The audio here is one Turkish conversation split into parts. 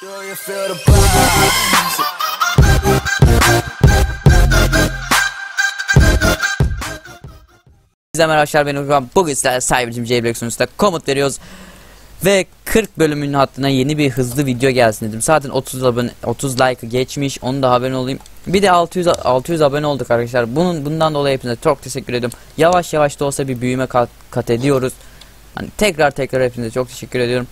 Herkese merhaba arkadaşlar ben Ufuk. Bugün sizlerle Cybercim Jailbreak komut veriyoruz. Ve 40 bölümün hattına yeni bir hızlı video gelsin dedim. Zaten 30 abone 30 like geçmiş. Onu da haberin olayım. Bir de 600 600 abone olduk arkadaşlar. Bunun bundan dolayı hepinize çok teşekkür ediyorum. Yavaş yavaş da olsa bir büyüme kat, kat ediyoruz. Hani tekrar tekrar hepinize çok teşekkür ediyorum.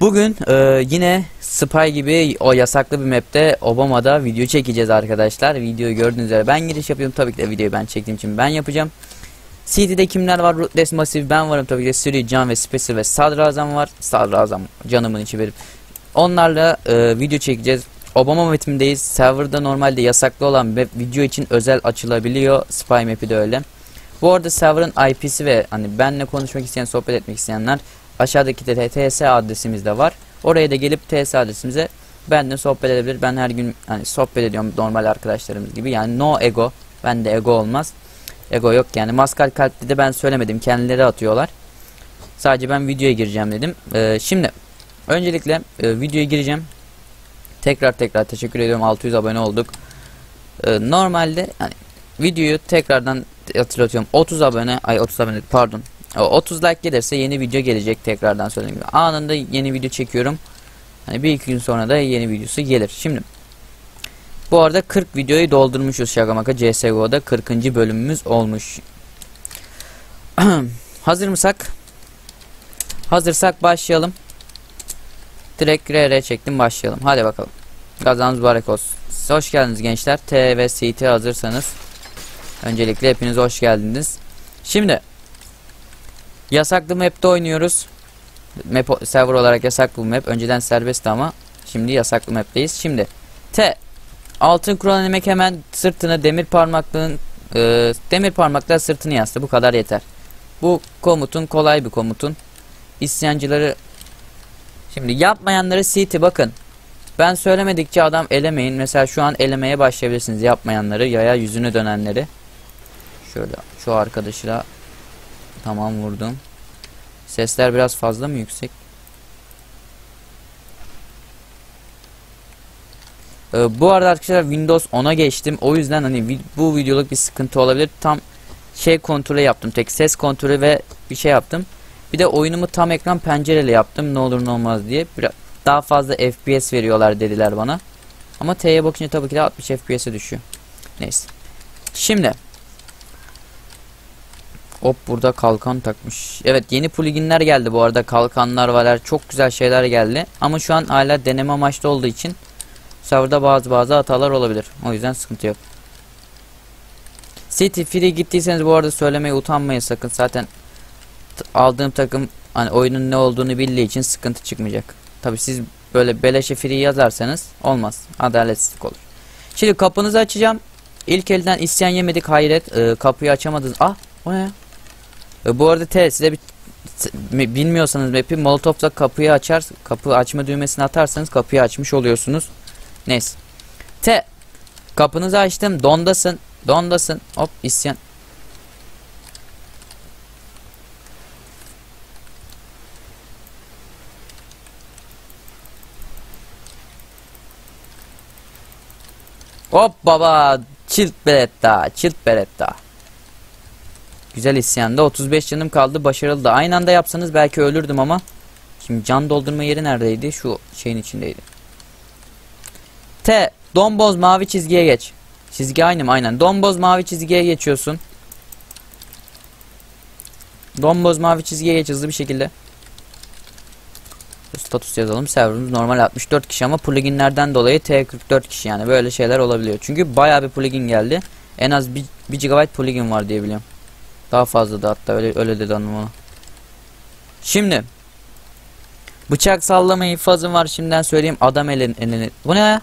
Bugün e, yine Spy gibi o yasaklı bir map'te Obama'da video çekeceğiz arkadaşlar. Videoyu gördüğünüz üzere ben giriş yapıyorum. Tabii ki de videoyu ben çektiğim için ben yapacağım. CD'de kimler var? Rootless Massive ben varım tabii ki de Siri, Can ve Special ve Sadrazam var. Sadrazam canımın içi benim. Onlarla e, video çekeceğiz. Obama map'indeyiz. Serverda normalde yasaklı olan map video için özel açılabiliyor. Spy map'i de öyle. Bu arada server'ın IP'si ve hani benle konuşmak isteyen, sohbet etmek isteyenler aşağıdaki de TS adresimiz de var. Oraya da gelip TS adresimize benle sohbet edebilir. Ben her gün hani sohbet ediyorum normal arkadaşlarımız gibi. Yani no ego. Bende ego olmaz. Ego yok yani. Maskal kalpli de ben söylemedim. Kendileri atıyorlar. Sadece ben videoya gireceğim dedim. Ee, şimdi öncelikle e, videoya gireceğim. Tekrar tekrar teşekkür ediyorum. 600 abone olduk. Ee, normalde hani videoyu tekrardan hatırlatıyorum. 30 abone, ay 30 abone pardon. O 30 like gelirse yeni video gelecek tekrardan söylediğim. Anında yeni video çekiyorum. Hani bir iki gün sonra da yeni videosu gelir. Şimdi bu arada 40 videoyu doldurmuşuz şaka maka CSGO'da 40. bölümümüz olmuş. Hazır mısak? Hazırsak başlayalım. Direkt RR çektim başlayalım. Hadi bakalım. Gazanız mübarek olsun. Hoş geldiniz gençler. T ve CT hazırsanız. Öncelikle hepiniz hoş geldiniz. Şimdi yasaklı map'te oynuyoruz. Map server olarak yasaklı map. Önceden serbestti ama şimdi yasaklı map'teyiz. Şimdi T Altın kuran emek hemen sırtına demir parmaklığın e, demir parmakla sırtını yastı. Bu kadar yeter. Bu komutun kolay bir komutun. İsyancıları şimdi yapmayanları CT bakın. Ben söylemedikçe adam elemeyin. Mesela şu an elemeye başlayabilirsiniz yapmayanları yaya yüzünü dönenleri. Şöyle şu arkadaşı da tamam vurdum. Sesler biraz fazla mı yüksek? Ee, bu arada arkadaşlar Windows 10'a geçtim. O yüzden hani bu videoluk bir sıkıntı olabilir. Tam şey kontrolü yaptım. Tek ses kontrolü ve bir şey yaptım. Bir de oyunumu tam ekran pencereli yaptım. Ne olur ne olmaz diye. Biraz daha fazla FPS veriyorlar dediler bana. Ama T'ye bakınca tabii ki de 60 FPS'e düşüyor. Neyse. Şimdi Hop burada kalkan takmış. Evet yeni pluginler geldi bu arada. Kalkanlar var. Çok güzel şeyler geldi. Ama şu an hala deneme amaçlı olduğu için serverda bazı bazı hatalar olabilir. O yüzden sıkıntı yok. City free gittiyseniz bu arada söylemeye utanmayın sakın. Zaten aldığım takım hani oyunun ne olduğunu bildiği için sıkıntı çıkmayacak. Tabi siz böyle beleşe free yazarsanız olmaz. Adaletsizlik olur. Şimdi kapınızı açacağım. İlk elden isyan yemedik hayret. Ee, kapıyı açamadınız. Ah o ne ya? Ee, bu arada T size bir bilmiyorsanız map'i molotofla kapıyı açar kapı açma düğmesini atarsanız kapıyı açmış oluyorsunuz. Neyse. T. Kapınızı açtım. Dondasın. Dondasın. Hop isyan. Hop baba. Çilt beretta. Çilt beretta. Güzel isyanda. 35 canım kaldı. Başarılı da. Aynı anda yapsanız belki ölürdüm ama. Şimdi can doldurma yeri neredeydi? Şu şeyin içindeydi. T. Domboz mavi çizgiye geç. Çizgi aynı mı? Aynen. Domboz mavi çizgiye geçiyorsun. Domboz mavi çizgiye geç hızlı bir şekilde. Status yazalım. Serverımız normal 64 kişi ama pluginlerden dolayı T 44 kişi yani böyle şeyler olabiliyor. Çünkü baya bir plugin geldi. En az 1, 1 GB plugin var diye biliyorum. Daha fazla da hatta öyle öyle dedi hanım ona. Şimdi bıçak sallama infazım var şimdiden söyleyeyim adam elin elini. Bu ne?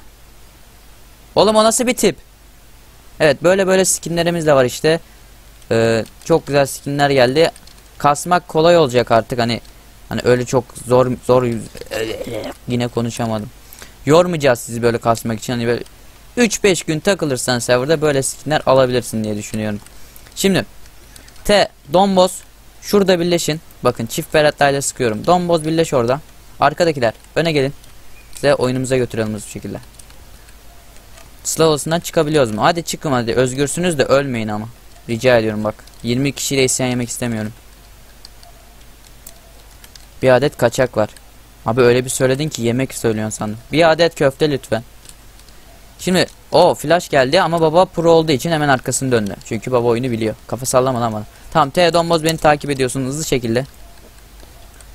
Oğlum o nasıl bir tip? Evet böyle böyle skinlerimiz de var işte. Ee, çok güzel skinler geldi. Kasmak kolay olacak artık hani hani öyle çok zor zor yine konuşamadım. Yormayacağız sizi böyle kasmak için hani böyle 3-5 gün takılırsan serverda böyle skinler alabilirsin diye düşünüyorum. Şimdi T Domboz şurada birleşin. Bakın çift beratlayla sıkıyorum. Domboz birleş orada. Arkadakiler öne gelin. Size oyunumuza götürelim bu şekilde. Slavos'undan çıkabiliyoruz mu? Hadi çıkın hadi. Özgürsünüz de ölmeyin ama. Rica ediyorum bak. 20 kişiyle isyan yemek istemiyorum. Bir adet kaçak var. Abi öyle bir söyledin ki yemek söylüyorsun sandım. Bir adet köfte lütfen. Şimdi o flash geldi ama baba pro olduğu için hemen arkasını döndü. Çünkü baba oyunu biliyor. Kafa sallama lan bana. Tamam T Domboz beni takip ediyorsun hızlı şekilde.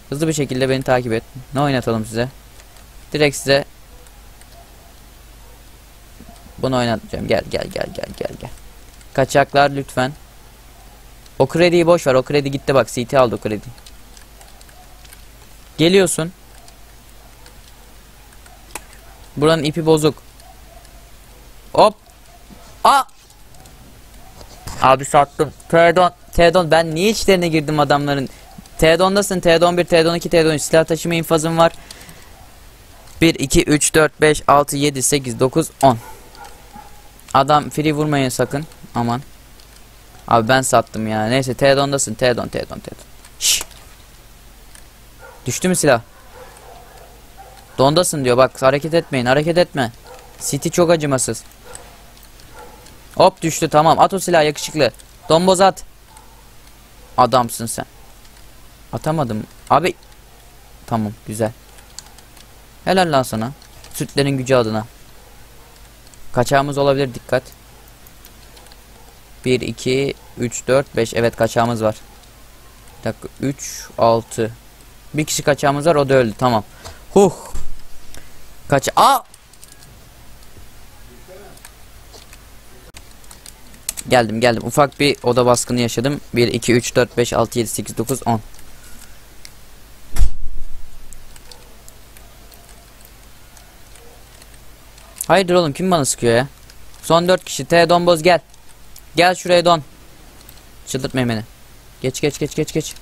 Hızlı bir şekilde beni takip et. Ne oynatalım size? Direkt size bunu oynatacağım. Gel gel gel gel gel gel. Kaçaklar lütfen. O krediyi boş ver. O kredi gitti bak. CT aldı o kredi. Geliyorsun. Buranın ipi bozuk. Hop. A. Abi sattım. Tedon ben niye içlerine girdim adamların? Tedon'dasın. Tedon 1, Tedon 2, Tedon 3. Silah taşıma infazım var. 1, 2, 3, 4, 5, 6, 7, 8, 9, 10. Adam free vurmayın sakın. Aman. Abi ben sattım ya. Neyse Tedon'dasın. Tedon, Tedon, Tedon. Şşş. Düştü mü silah? Dondasın diyor. Bak hareket etmeyin. Hareket etme. City çok acımasız. Hop düştü tamam. At o silahı yakışıklı. Domboz at. Adamsın sen. Atamadım. Abi. Tamam güzel. Helal lan sana. Sütlerin gücü adına. Kaçağımız olabilir dikkat. 1, 2, 3, 4, 5. Evet kaçağımız var. Bir dakika. 3, 6. Bir kişi kaçağımız var o da öldü. Tamam. Huh. Kaç. Aa! Geldim geldim. Ufak bir oda baskını yaşadım. 1, 2, 3, 4, 5, 6, 7, 8, 9, 10. Hayırdır oğlum kim bana sıkıyor ya? Son 4 kişi. T Donboz gel. Gel şuraya don. Çıldırtmayın beni. Geç geç geç geç geç.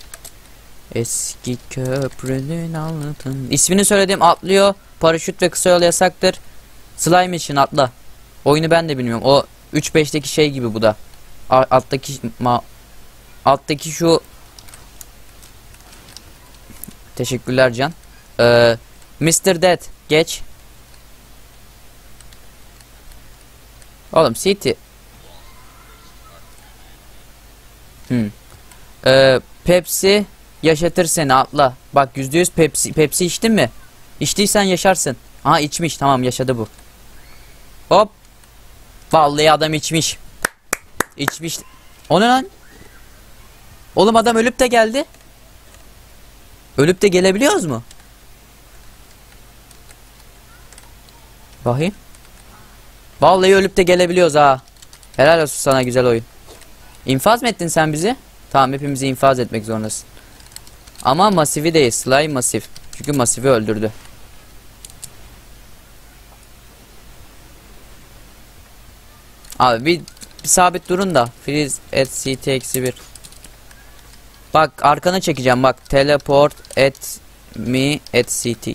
Eski köprünün altın. İsmini söylediğim atlıyor. Paraşüt ve kısa yol yasaktır. Slime için atla. Oyunu ben de bilmiyorum. O 3-5'teki şey gibi bu da. Alttaki ma alttaki şu Teşekkürler Can. Ee, Mr. Dead geç. Oğlum City. Hmm. Ee, Pepsi yaşatır seni atla. Bak %100 Pepsi Pepsi içtin mi? İçtiysen yaşarsın. Aha içmiş tamam yaşadı bu. Hop. Vallahi adam içmiş. İçmiş. O ne lan? Oğlum adam ölüp de geldi. Ölüp de gelebiliyoruz mu? Bakayım. Vallahi ölüp de gelebiliyoruz ha. Helal olsun sana güzel oyun. İnfaz mı ettin sen bizi? Tamam hepimizi infaz etmek zorundasın. Ama masifi değil. Slime masif. Çünkü masifi öldürdü. Abi bir, bir sabit durun da. Freeze at ct eksi 1. Bak arkana çekeceğim bak. Teleport at me at ct.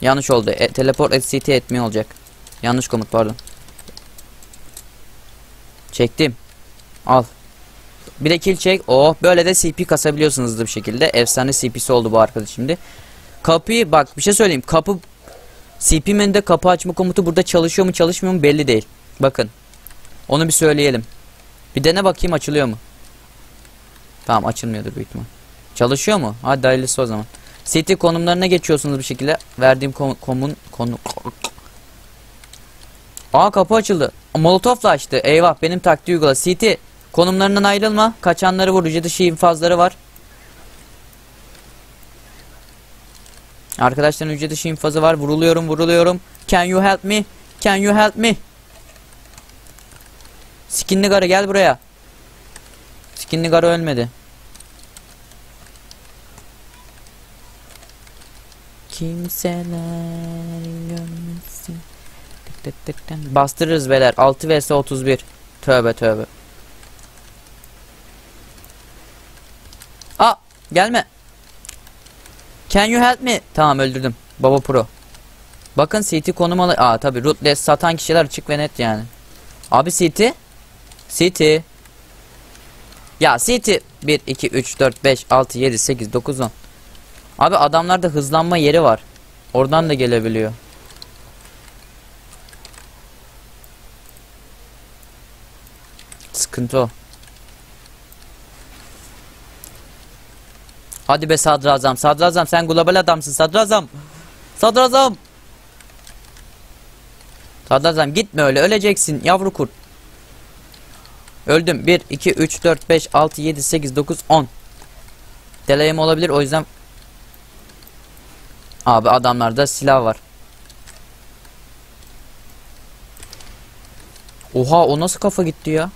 Yanlış oldu. E, teleport at ct at me olacak. Yanlış komut pardon. Çektim. Al. Bir de kill çek. Oh böyle de CP kasabiliyorsunuz hızlı bir şekilde. Efsane CP'si oldu bu arkadaş şimdi. Kapıyı bak bir şey söyleyeyim. Kapı CP menüde kapı açma komutu burada çalışıyor mu çalışmıyor mu belli değil. Bakın. Onu bir söyleyelim. Bir dene bakayım açılıyor mu? Tamam açılmıyordur büyük ihtimal. Çalışıyor mu? Hadi hayırlısı o zaman. City konumlarına geçiyorsunuz bir şekilde. Verdiğim kom komun konu Aa kapı açıldı. Molotofla açtı. Eyvah benim taktiği uygula. CT konumlarından ayrılma. Kaçanları vur. Hücre dışı infazları var. Arkadaşların hücre dışı infazı var. Vuruluyorum vuruluyorum. Can you help me? Can you help me? Skinli garı gel buraya. Skinli garı ölmedi. Kimseler görmesin. Tık tık tık tık. Bastırırız beyler. 6 vs 31. Tövbe tövbe. Aa gelme. Can you help me? Tamam öldürdüm. Baba pro. Bakın CT konum alı. Aa tabi rootless satan kişiler açık ve net yani. Abi CT. City. Ya City 1 2 3 4 5 6 7 8 9 10. Abi adamlarda hızlanma yeri var. Oradan da gelebiliyor. Sıkıntı o. Hadi be sadrazam. Sadrazam sen global adamsın sadrazam. Sadrazam. Sadrazam gitme öyle öleceksin yavru kurt. Öldüm. 1, 2, 3, 4, 5, 6, 7, 8, 9, 10. Delayım olabilir o yüzden. Abi adamlarda silah var. Oha o nasıl kafa gitti ya?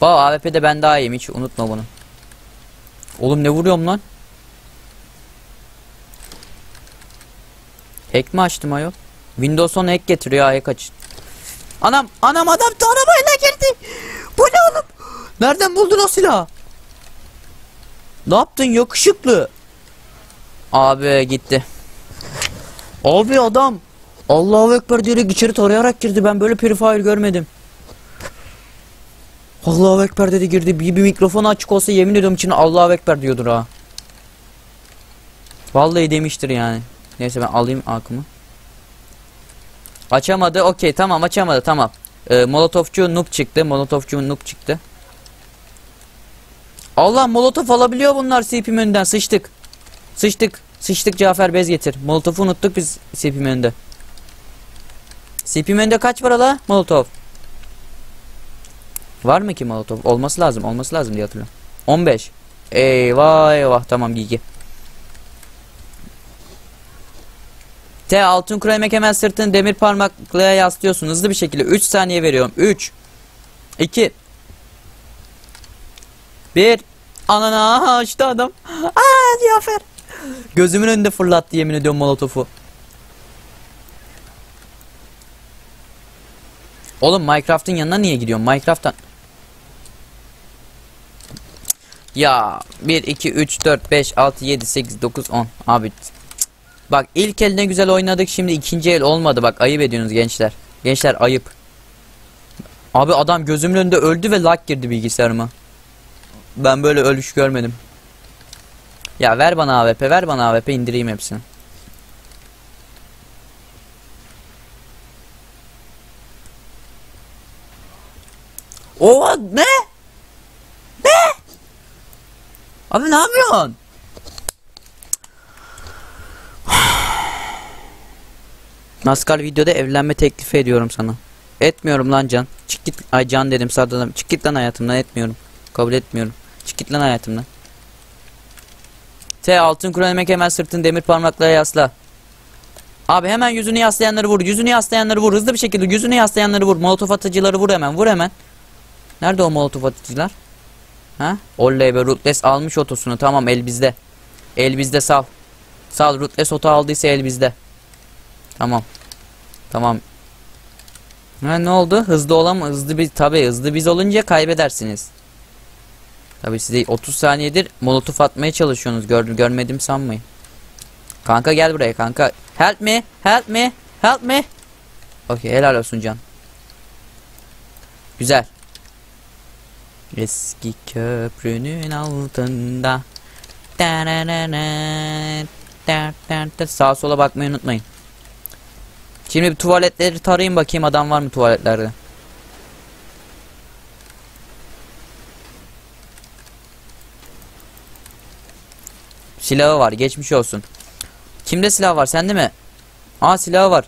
Valla AWP'de ben daha iyiyim hiç unutma bunu. Oğlum ne vuruyorum lan? Hack mi açtım ayol? Windows 10 hack getiriyor hack aç. Anam anam adam da arabayla girdi. Bu ne oğlum? Nereden buldun o silahı? Ne yaptın yakışıklı? Abi gitti. Abi adam Allahu Ekber diyerek içeri tarayarak girdi. Ben böyle purifier görmedim. Allahu Ekber dedi girdi. Bir, bir mikrofon açık olsa yemin ediyorum içine Allahu Ekber diyordur ha. Vallahi demiştir yani. Neyse ben alayım akımı. Açamadı. Okey tamam açamadı tamam. Ee, Molotofçu noob çıktı. Molotofçu noob çıktı. Allah molotof alabiliyor bunlar CP menüden sıçtık. Sıçtık. Sıçtık Cafer bez getir. Molotof'u unuttuk biz CP menüde. CP menüde kaç para la molotof? Var mı ki molotof? Olması lazım. Olması lazım diye hatırlıyorum. 15. Eyvah eyvah tamam gigi. T altın kuru emek hemen sırtını demir parmaklığa yaslıyorsun. Hızlı bir şekilde 3 saniye veriyorum. 3 2 1 Anana açtı adam. Aa Cafer. Gözümün önünde fırlattı yemin ediyorum molotofu. Oğlum Minecraft'ın yanına niye gidiyorsun? Minecraft'tan Ya 1 2 3 4 5 6 7 8 9 10 abi Bak ilk el ne güzel oynadık şimdi ikinci el olmadı bak ayıp ediyorsunuz gençler. Gençler ayıp. Abi adam gözümün önünde öldü ve lag girdi bilgisayarıma. Ben böyle ölüş görmedim. Ya ver bana AWP ver bana AWP indireyim hepsini. Oha ne? Ne? Abi ne yapıyorsun? Naskar videoda evlenme teklifi ediyorum sana. Etmiyorum lan Can. Çık git. Ay Can dedim sardadım. Çık git lan hayatımdan etmiyorum. Kabul etmiyorum. Çık git lan hayatımdan. T altın kuran emek hemen sırtın demir parmaklara yasla. Abi hemen yüzünü yaslayanları vur. Yüzünü yaslayanları vur. Hızlı bir şekilde yüzünü yaslayanları vur. Molotof atıcıları vur hemen. Vur hemen. Nerede o molotof atıcılar? Ha? Oley be Rutles almış otosunu. Tamam el bizde. El bizde sal. Sal Rutles oto aldıysa el bizde. Tamam. Tamam. Ha, ne oldu? Hızlı olam hızlı biz tabi hızlı biz olunca kaybedersiniz. Tabi size 30 saniyedir molotof atmaya çalışıyorsunuz. Gördüm görmedim sanmayın. Kanka gel buraya kanka. Help me, help me, help me. Okey helal olsun can. Güzel. Eski köprünün altında. Sağa sola bakmayı unutmayın. Şimdi bir tuvaletleri tarayayım bakayım adam var mı tuvaletlerde. Silahı var geçmiş olsun. Kimde silah var sende mi? Aa silahı var.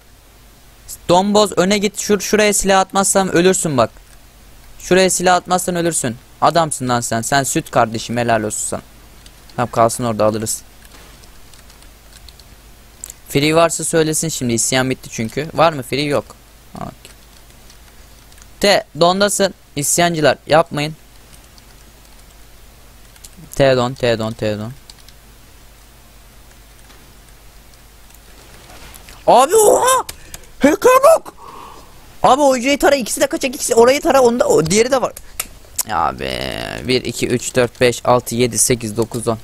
Domboz öne git şur şuraya silah atmazsam ölürsün bak. Şuraya silah atmazsan ölürsün. Adamsın lan sen. Sen süt kardeşim helal olsun sana. Tamam kalsın orada alırız. Free varsa söylesin şimdi isyan bitti çünkü. Var mı free yok. Okay. T dondasın. İsyancılar yapmayın. T don T don T don. Abi oha! Hacker bak! Abi o hücreyi tara ikisi de kaçak ikisi orayı tara onda o diğeri de var. Abi 1 2 3 4 5 6 7 8 9 10.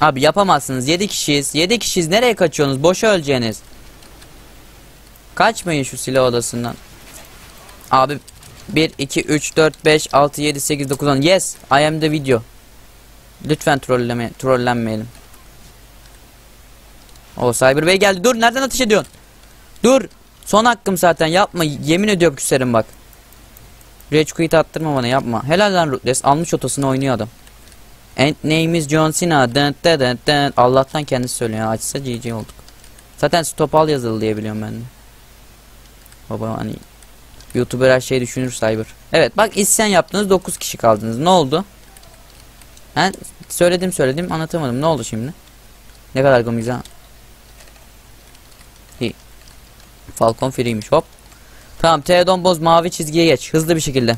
Abi yapamazsınız. 7 kişiyiz. 7 kişiyiz. Nereye kaçıyorsunuz? Boşa öleceğiniz. Kaçmayın şu silah odasından. Abi 1 2 3 4 5 6 7 8 9 10. Yes, I am the video. Lütfen trolleme trollenmeyelim. O Cyber Bey geldi. Dur nereden ateş ediyorsun? Dur. Son hakkım zaten yapma. Yemin ediyorum küserim bak. Rage quit attırma bana yapma. Helal lan Ruthless. Almış otosunu oynuyor adam. And name is John Cena. Dın dın dın dın. Allah'tan kendisi söylüyor. Açsa GG olduk. Zaten stop al yazılı diye biliyorum ben de. Baba hani YouTuber her şeyi düşünür Cyber. Evet bak isyan yaptınız 9 kişi kaldınız. Ne oldu? Ben söyledim söyledim anlatamadım. Ne oldu şimdi? Ne kadar komik ha. İyi. Falcon free'ymiş hop. Tamam Theodon Boz mavi çizgiye geç. Hızlı bir şekilde.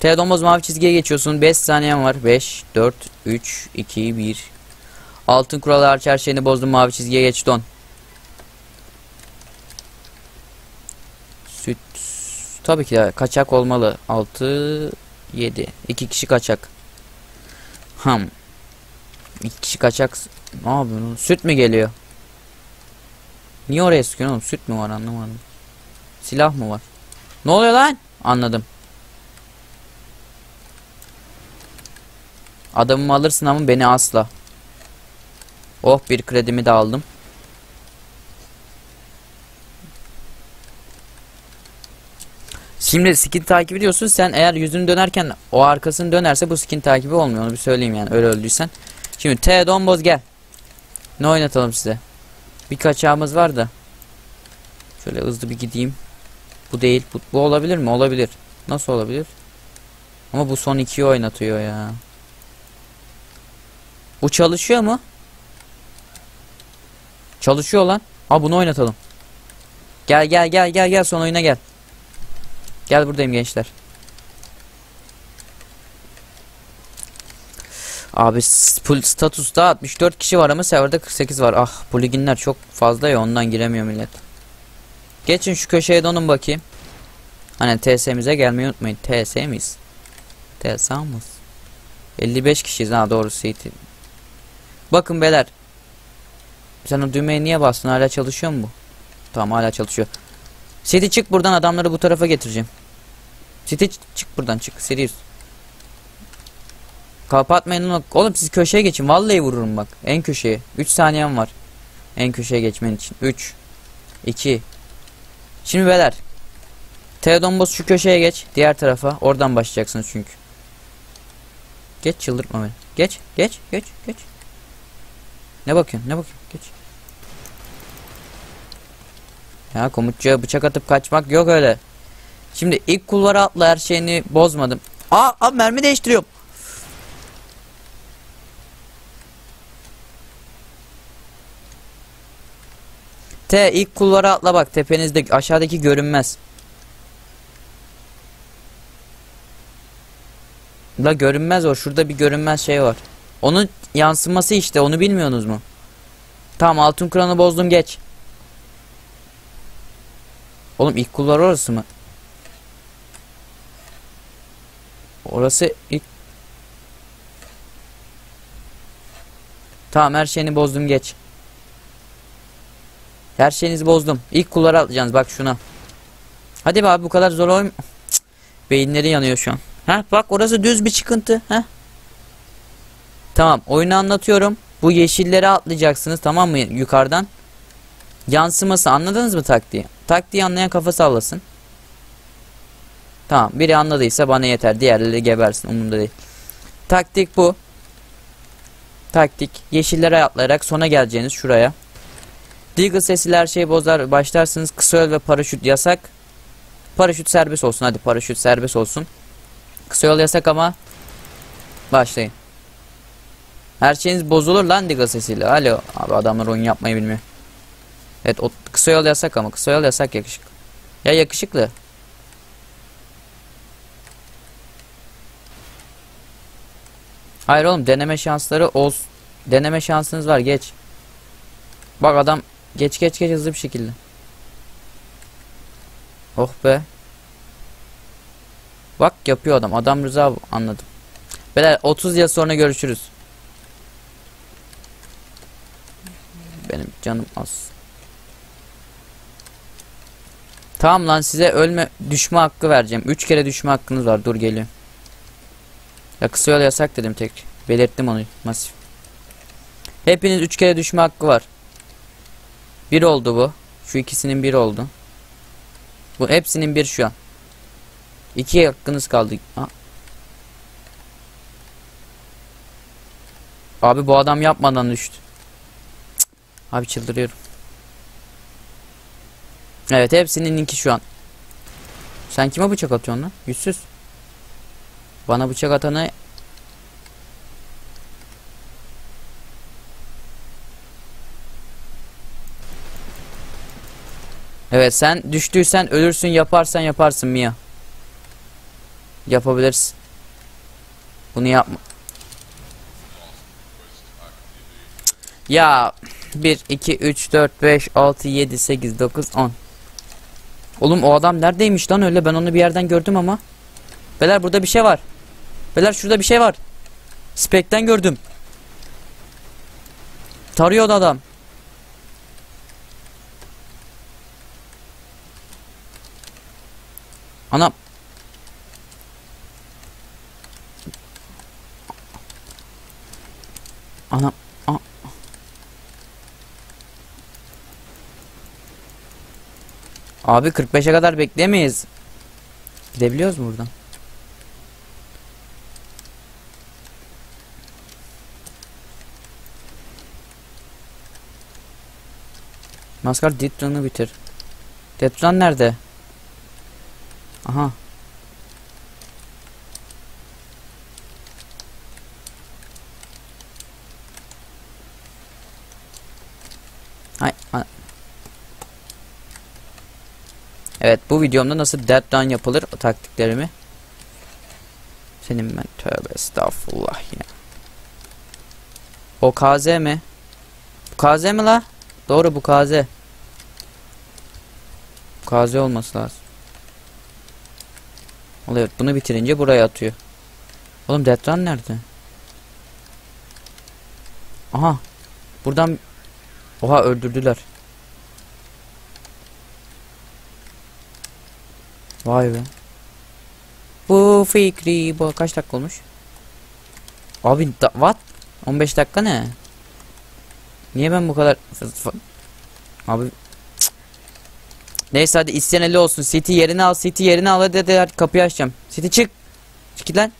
Theodon Boz mavi çizgiye geçiyorsun. 5 saniyen var. 5, 4, 3, 2, 1. Altın kuralı hariç her şeyini bozdum. Mavi çizgiye geç don. Süt. Tabii ki de kaçak olmalı. 6, 7. 2 kişi kaçak. Ham. 2 kişi kaçak. Ne yapıyorsun? Süt mü geliyor? Niye oraya sıkıyorsun oğlum? Süt mü var anlamadım. Silah mı var? Ne oluyor lan? Anladım. Adamımı alırsın ama beni asla. Oh bir kredimi de aldım. Şimdi skin takip ediyorsun sen eğer yüzünü dönerken o arkasını dönerse bu skin takibi olmuyor onu bir söyleyeyim yani öyle öldüysen. Şimdi T Domboz gel. Ne oynatalım size? Bir kaçağımız var da. Şöyle hızlı bir gideyim. Bu değil. Bu, bu olabilir mi? Olabilir. Nasıl olabilir? Ama bu son ikiyi oynatıyor ya. Bu çalışıyor mu? Çalışıyor lan. Ha bunu oynatalım. Gel gel gel gel gel son oyuna gel. Gel buradayım gençler. Abi statusta 64 kişi var ama serverda 48 var. Ah pluginler çok fazla ya ondan giremiyor millet. Geçin şu köşeye donun bakayım. Hani TS'mize gelmeyi unutmayın. TS miyiz? TS mıyız? 55 kişiyiz ha doğru CT. Bakın beyler. Sen o düğmeye niye bastın? Hala çalışıyor mu bu? Tamam hala çalışıyor. City çık buradan adamları bu tarafa getireceğim. City çık buradan çık. Serious. Kapatmayın onu. Oğlum siz köşeye geçin. Vallahi vururum bak. En köşeye. 3 saniyem var. En köşeye geçmen için. 3 2 Şimdi beyler. Teodombos şu köşeye geç. Diğer tarafa. Oradan başlayacaksınız çünkü. Geç çıldırtma beni. Geç. Geç. Geç. Geç. Ne bakıyorsun? Ne bakıyorsun? Geç. Ya komutçuya bıçak atıp kaçmak yok öyle. Şimdi ilk kulvara atla her şeyini bozmadım. Aa, aa mermi değiştiriyorum. T ilk kulvara atla bak tepenizde aşağıdaki görünmez. La görünmez o şurada bir görünmez şey var. Onun yansıması işte onu bilmiyorsunuz mu? Tamam altın kuralı bozdum geç. Oğlum ilk kulvar orası mı? Orası ilk Tamam her şeyini bozdum geç. Her şeyinizi bozdum. İlk kullara atlayacaksınız bak şuna. Hadi be abi bu kadar zor oyun. Beyinleri yanıyor şu an. Ha bak orası düz bir çıkıntı. Ha. Tamam oyunu anlatıyorum. Bu yeşilleri atlayacaksınız tamam mı yukarıdan. Yansıması anladınız mı taktiği? Taktiği anlayan kafa sallasın. Tamam biri anladıysa bana yeter. Diğerleri gebersin umurumda değil. Taktik bu. Taktik yeşillere atlayarak sona geleceğiniz şuraya. Deagle sesiyle her şeyi bozar. Başlarsınız kısa yol ve paraşüt yasak. Paraşüt serbest olsun hadi paraşüt serbest olsun. Kısa yol yasak ama başlayın. Her şeyiniz bozulur lan Deagle sesiyle. Alo abi adamlar oyun yapmayı bilmiyor. Evet o kısa yol yasak ama kısa yol yasak yakışıklı. Ya yakışıklı. Hayır oğlum deneme şansları olsun. Deneme şansınız var geç. Bak adam geç geç geç hızlı bir şekilde. Oh be. Bak yapıyor adam. Adam rıza anladım. Beyler 30 yıl sonra görüşürüz. Benim canım az. Tamam lan size ölme düşme hakkı vereceğim. 3 kere düşme hakkınız var. Dur geliyor. Ya kısa yol yasak dedim tek. Belirttim onu masif. Hepiniz 3 kere düşme hakkı var. Bir oldu bu. Şu ikisinin bir oldu. Bu hepsinin bir şu an. İki hakkınız kaldı. Ha. Abi bu adam yapmadan düştü. Abi çıldırıyorum. Evet hepsinin linki şu an. Sen kime bıçak atıyorsun lan? Yüzsüz. Bana bıçak atana Evet sen düştüysen ölürsün yaparsan yaparsın Mia. Yapabilirsin. Bunu yapma. Ya 1 2 3 4 5 6 7 8 9 10. Oğlum o adam neredeymiş lan öyle ben onu bir yerden gördüm ama. Beler burada bir şey var. Beler şurada bir şey var. Spekten gördüm. Tarıyordu adam. Anam. Anam. Abi 45'e kadar bekleyemeyiz. Gidebiliyoruz mu buradan? Maskar Death bitir. Death nerede? Aha. Ay, a- Evet bu videomda nasıl dead yapılır o taktiklerimi. Senin ben tövbe estağfurullah ya. O KZ mi? Bu KZ mi la? Doğru bu KZ. Bu KZ olması lazım. Oluyor. Bunu bitirince buraya atıyor. Oğlum Run nerede? Aha. Buradan Oha öldürdüler. Vay be. Bu fikri bu kaç dakika olmuş? Abi da, what? 15 dakika ne? Niye ben bu kadar Abi. Neyse hadi isyan eli olsun. City yerini al, City yerini al hadi, hadi, hadi kapıyı açacağım. City çık. Çık git lan.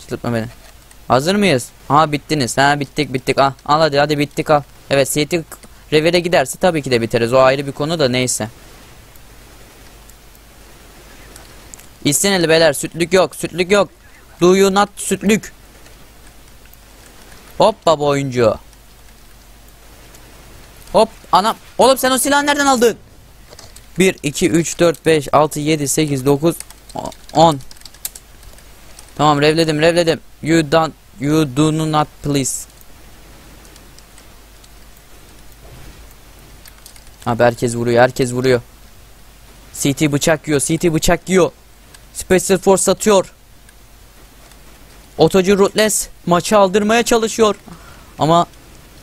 Çıldırtma beni. Hazır mıyız? Ha bittiniz. Ha bittik bittik. Ah, al hadi hadi bittik al. Evet City revire giderse tabii ki de biteriz. O ayrı bir konu da neyse. İsteneli beyler sütlük yok sütlük yok. Do you not sütlük. Hop baba oyuncu. Hop anam. Oğlum sen o silahı nereden aldın? 1, 2, 3, 4, 5, 6, 7, 8, 9, 10. Tamam revledim revledim. You don't you do not please. Abi herkes vuruyor herkes vuruyor. CT bıçak yiyor CT bıçak yiyor. Special Force atıyor. Otocu Ruthless maçı aldırmaya çalışıyor. Ama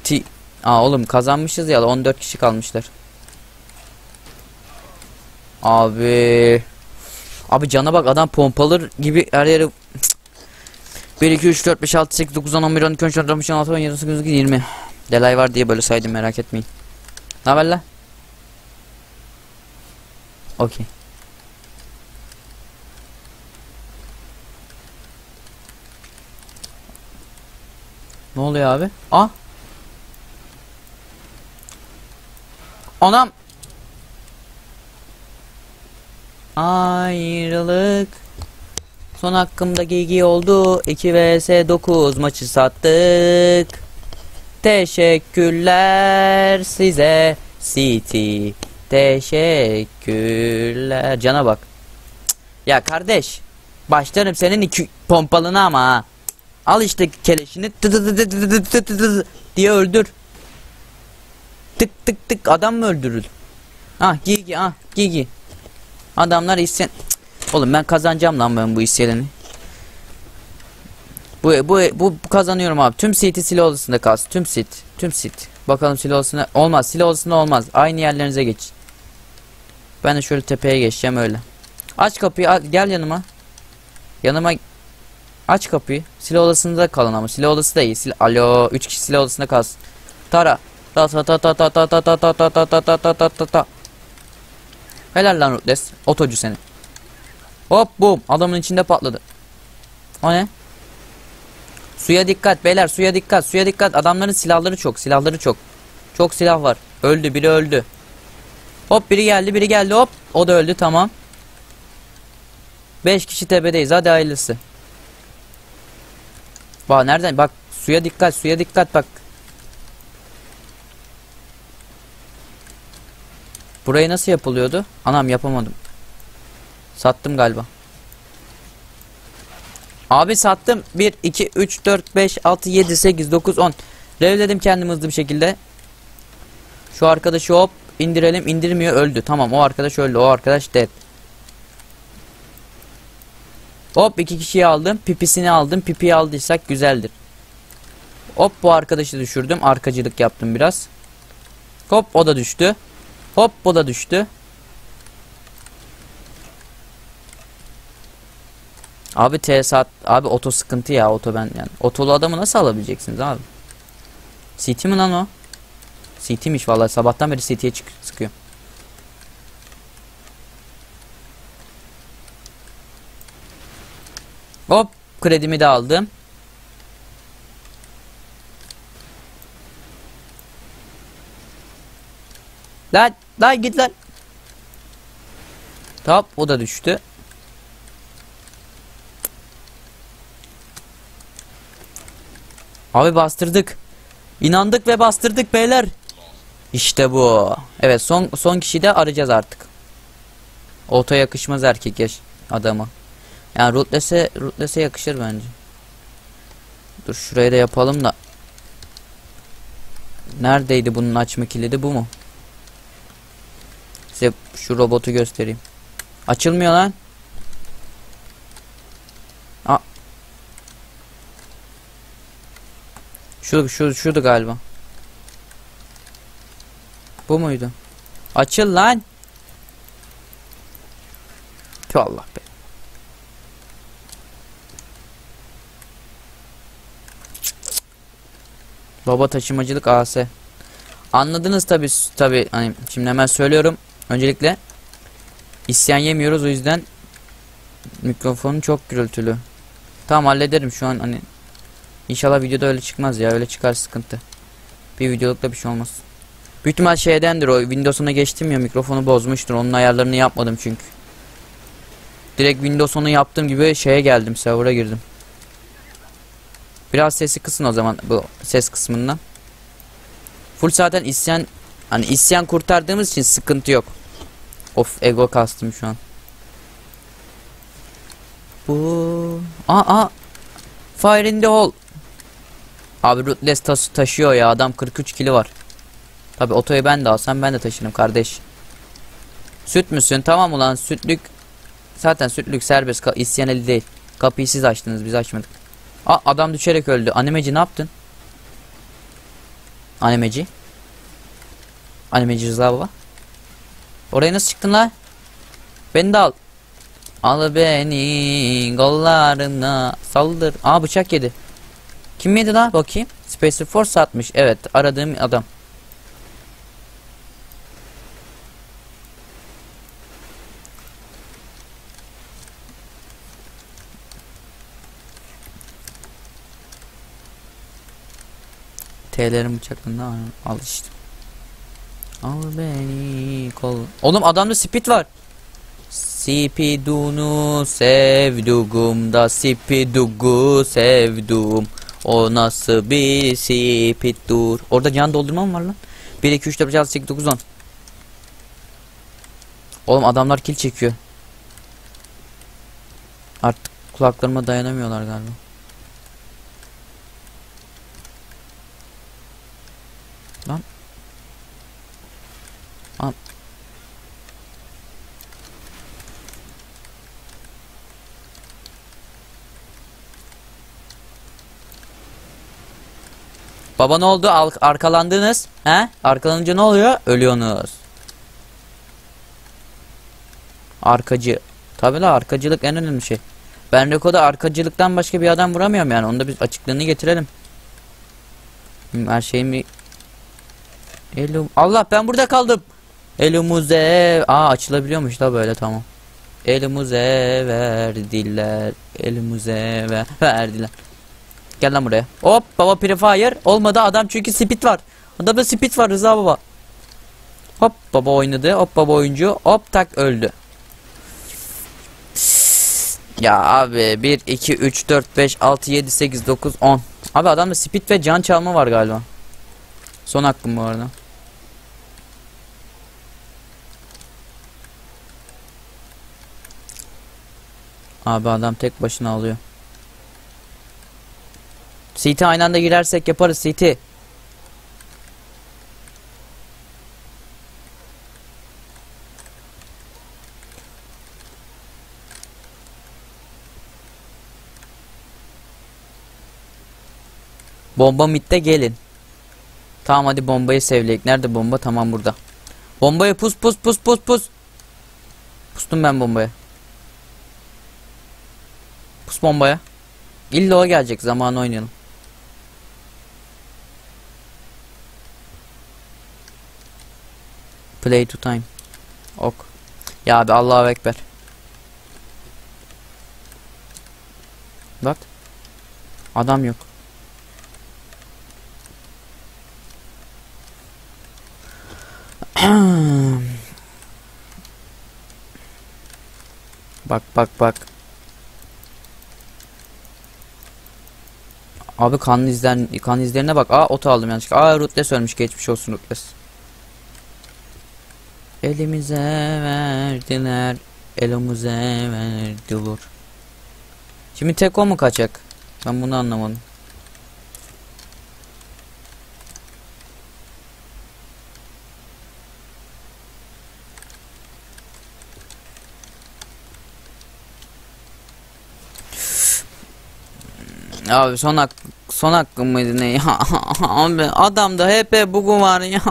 T Aa oğlum kazanmışız ya 14 kişi kalmışlar. Abi Abi cana bak adam pompalır gibi her yere 1 2 3 4 5 6 8 9 10 11 12 13 14 15 16 17 18 19 20 Delay var diye böyle saydım merak etmeyin. Ne haber la? Okey. Ne oluyor abi? Ah. Anam. Ayrılık. Son hakkımda GG oldu. 2 vs 9 maçı sattık. Teşekkürler size City. Teşekkürler. Cana bak. Ya kardeş. Başlarım senin iki pompalına ama ha. Al işte keleşini diye öldür. Tık tık tık adam mı öldürür? Ah gigi ah gigi. Adamlar isyan. Cık. Oğlum ben kazanacağım lan ben bu isyanını. Bu, bu, bu, bu kazanıyorum abi. Tüm siti silah odasında kalsın. Tüm sit. Tüm sit. Bakalım silah odasında. Olmaz. Silah odasında olmaz. Aynı yerlerinize geç. Ben de şöyle tepeye geçeceğim öyle. Aç kapıyı. Gel yanıma. Yanıma Aç kapıyı. Silah odasında kalın ama silah odası da iyi. Sil Alo 3 kişi silah odasında kalsın. Tara. Ta ta ta ta ta ta ta ta ta ta ta ta ta ta ta ta ta. Helal lan Rutles. Otocu seni. Hop bum. Adamın içinde patladı. O ne? Suya dikkat beyler suya dikkat suya dikkat. Adamların silahları çok silahları çok. Çok silah var. Öldü biri öldü. Hop biri geldi biri geldi hop. O da öldü tamam. 5 kişi tepedeyiz hadi hayırlısı. Bak nereden bak suya dikkat suya dikkat bak. Burayı nasıl yapılıyordu? Anam yapamadım. Sattım galiba. Abi sattım. 1, 2, 3, 4, 5, 6, 7, 8, 9, 10. Revledim kendimi hızlı bir şekilde. Şu arkadaşı hop indirelim. indirmiyor öldü. Tamam o arkadaş öldü. O arkadaş dead. Hop iki kişiyi aldım. Pipisini aldım. Pipiyi aldıysak güzeldir. Hop bu arkadaşı düşürdüm. Arkacılık yaptım biraz. Hop o da düştü. Hop o da düştü. Abi tesisat abi oto sıkıntı ya oto ben yani. Otolu adamı nasıl alabileceksiniz abi? CT mi lan o? CT'miş vallahi sabahtan beri CT'ye çık Hop kredimi de aldım. Lan lan git lan. Tamam o da düştü. Abi bastırdık. İnandık ve bastırdık beyler. İşte bu. Evet son son kişiyi de arayacağız artık. Oto yakışmaz erkek yaş adamı. Yani Ruthless'e Ruthless'e yakışır bence. Dur şurayı da yapalım da. Neredeydi bunun açma kilidi bu mu? Size şu robotu göstereyim. Açılmıyor lan. Aa. Şu şu şuydu galiba. Bu muydu? Açıl lan. Tüh Allah be. Baba taşımacılık AS. Anladınız tabi tabi hani şimdi hemen söylüyorum. Öncelikle isyan yemiyoruz o yüzden mikrofonu çok gürültülü. Tamam hallederim şu an hani İnşallah videoda öyle çıkmaz ya öyle çıkar sıkıntı. Bir videolukta bir şey olmaz. Büyük ihtimal şeydendir o Windows'una geçtim ya mikrofonu bozmuştur onun ayarlarını yapmadım çünkü. Direkt Windows'unu yaptığım gibi şeye geldim server'a girdim. Biraz sesi kısın o zaman bu ses kısmından. Full zaten isyan hani isyan kurtardığımız için sıkıntı yok. Of ego kastım şu an. Bu aa, aa. Fire in the hole. Abi Ruthless tas taşıyor ya adam 43 kilo var. Tabi otoyu ben de alsam ben de taşırım kardeş. Süt müsün? Tamam ulan sütlük. Zaten sütlük serbest isyan değil. Kapıyı siz açtınız biz açmadık. Aa adam düşerek öldü. Animeci ne yaptın? Animeci. Animeci Rıza baba. Oraya nasıl çıktın lan? Beni de al. Al beni kollarına saldır. Aa bıçak yedi. Kim yedi lan bakayım. Space Force atmış. Evet aradığım adam. T'lerin bıçaklığında al işte. Al beni kol. Oğlum adamda speed var. Sipidunu sevdugumda sipidugu sevdum. O nasıl bir sipidur. Orada can doldurma mı var lan? 1 2 3 4 5 6 8 9 10. Oğlum adamlar kill çekiyor. Artık kulaklarıma dayanamıyorlar galiba. Baba ne oldu? Al arkalandınız. He? Arkalanınca ne oluyor? Ölüyorsunuz. Arkacı. Tabi la arkacılık en önemli şey. Ben Reko'da arkacılıktan başka bir adam vuramıyorum yani. Onda biz açıklığını getirelim. Hmm, Her şeyimi... Elum... Allah ben burada kaldım. Elimize... Aa açılabiliyormuş da böyle tamam. Elimize verdiler. Elimize ver... verdiler. Gel lan buraya. Hop baba Prefire. Olmadı adam çünkü speed var. Adamda speed var Rıza baba. Hop baba oynadı. Hop baba oyuncu. Hop tak öldü. Ya abi 1 2 3 4 5 6 7 8 9 10. Abi adamda speed ve can çalma var galiba. Son hakkım bu arada. Abi adam tek başına alıyor. CT aynı anda girersek yaparız CT. Bomba midde gelin. Tamam hadi bombayı sevleyek. Nerede bomba? Tamam burada. Bombaya pus pus pus pus pus. Pustum ben bombaya. Pus bombaya. İlla o gelecek. Zamanı oynayalım. Play to time. Ok. Ya abi Allahu Ekber. Bak. Adam yok. bak bak bak. Abi kan izler kan izlerine bak. Aa oto aldım yanlışlıkla. Aa Rutles ölmüş. Geçmiş olsun Rutles. Elimize verdiler. Elimize verdiler. Şimdi tek o mu kaçacak? Ben bunu anlamadım. Abi son hak son hakkım mıydı ne ya? Abi adamda HP bugu var ya.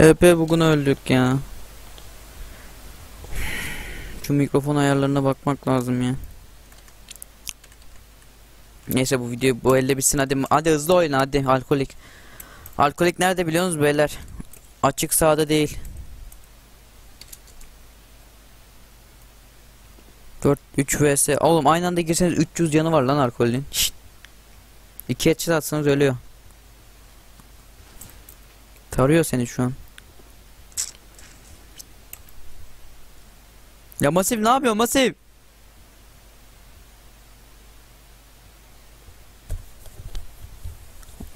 HP bugün öldük ya. Şu mikrofon ayarlarına bakmak lazım ya. Neyse bu video bu elde bitsin hadi hadi hızlı oyna hadi alkolik. Alkolik nerede biliyorsunuz beyler? Açık sahada değil. 4 3 vs. Oğlum aynı anda girseniz 300 canı var lan alkolün. 2 headshot atsanız ölüyor. Tarıyor seni şu an. Ya Masif ne yapıyor Masif?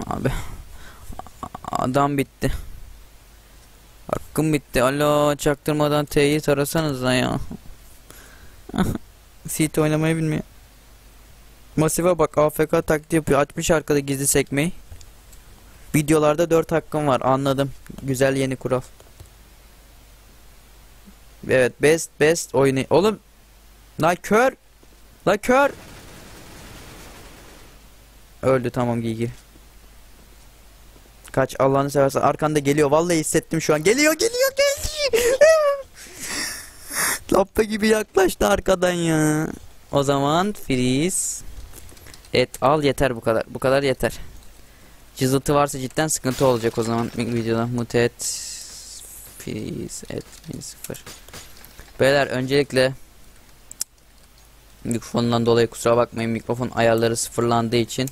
Abi. Adam bitti. Hakkım bitti. Alo çaktırmadan T'yi tarasanız da ya. CT oynamayı bilmiyor. Masife bak AFK taktiği yapıyor. Açmış arkada gizli sekmeyi. Videolarda 4 hakkım var. Anladım. Güzel yeni kural. Evet best best oyunu. Oğlum. La kör. La kör. Öldü tamam Gigi. Kaç Allah'ını seversen arkanda geliyor. Vallahi hissettim şu an. Geliyor geliyor geliyor. Lapta gibi yaklaştı arkadan ya. O zaman freeze. Et al yeter bu kadar. Bu kadar yeter. Cızıltı varsa cidden sıkıntı olacak o zaman videoda. Mutet freeze et 0. Beyler öncelikle mikrofondan dolayı kusura bakmayın mikrofon ayarları sıfırlandığı için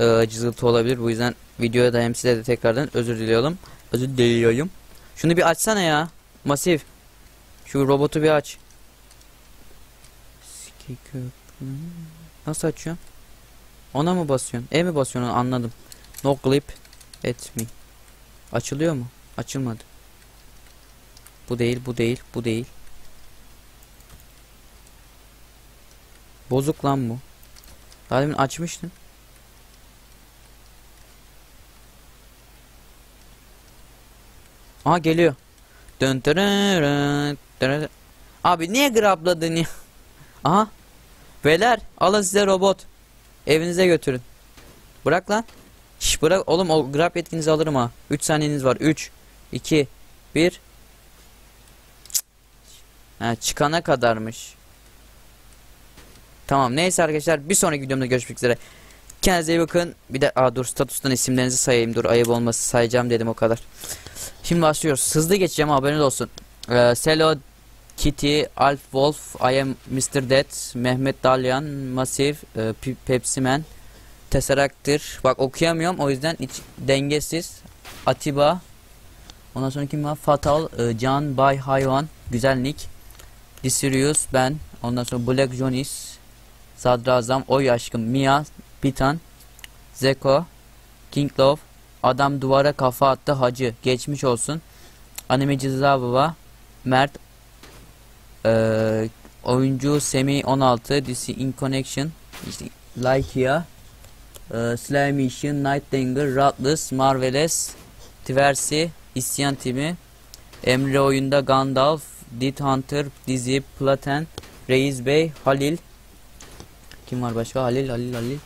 e, cızıltı olabilir. Bu yüzden videoya da hem size de tekrardan özür diliyorum. Özür diliyorum. Şunu bir açsana ya. Masif. Şu robotu bir aç. Nasıl açıyorsun? Ona mı basıyorsun? E mi basıyorsun? Anladım. No clip et. Açılıyor mu? Açılmadı. Bu değil, bu değil, bu değil. Bozuk lan bu. Daha demin açmıştın. Aha geliyor. Dön Abi niye grabladın ya? Aha. Beyler alın size robot. Evinize götürün. Bırak lan. Şş bırak oğlum o grab yetkinizi alırım ha. 3 saniyeniz var. 3 2 1 Ha, çıkana kadarmış. Tamam neyse arkadaşlar bir sonraki videomda görüşmek üzere. Kendinize iyi bakın. Bir de aa dur statustan isimlerinizi sayayım. Dur ayıp olması sayacağım dedim o kadar. Şimdi başlıyoruz. Hızlı geçeceğim haberiniz olsun. Ee, Selo Kitty, Alf Wolf, I am Mr. Dead, Mehmet Dalyan, Masif, e, Pe- Pepsi Man, Tesseract'tir. Bak okuyamıyorum o yüzden hiç dengesiz. Atiba. Ondan sonra kim var? Fatal, e, Can Bay Hayvan, Güzel Nick, Disirius, ben. Ondan sonra Black Jonis, Sadrazam, Oy Aşkım, Mia, Pitan, Zeko, King Love, Adam duvara kafa attı hacı. Geçmiş olsun. Animeci Zabıva, Mert, eee, oyuncu Semi 16, Disi In Connection, işte Lykia, eee Slime Mission, Nighthanger, Ratless, Marvelous, Tversi, İsyan Timi, Emre oyunda Gandalf, Dit Hunter, Dizi, Platen, Reis Bey, Halil, kim var başka? Halil, Halil, Halil.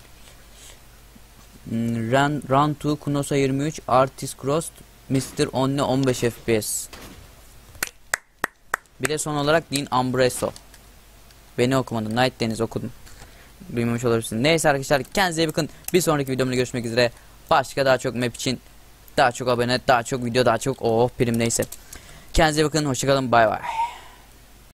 Hmm, Ran, Rantu, Kunosa 23, Artist Cross, Mr. Only 15 FPS. Bir de son olarak Dean Ambreso. Beni okumadın. Night Deniz okudum. Duymamış olabilirsin. Neyse arkadaşlar kendinize iyi bakın. Bir sonraki videomda görüşmek üzere. Başka daha çok map için daha çok abone, daha çok video, daha çok oh prim neyse. Kendinize bakın. Hoşçakalın. Bay bay.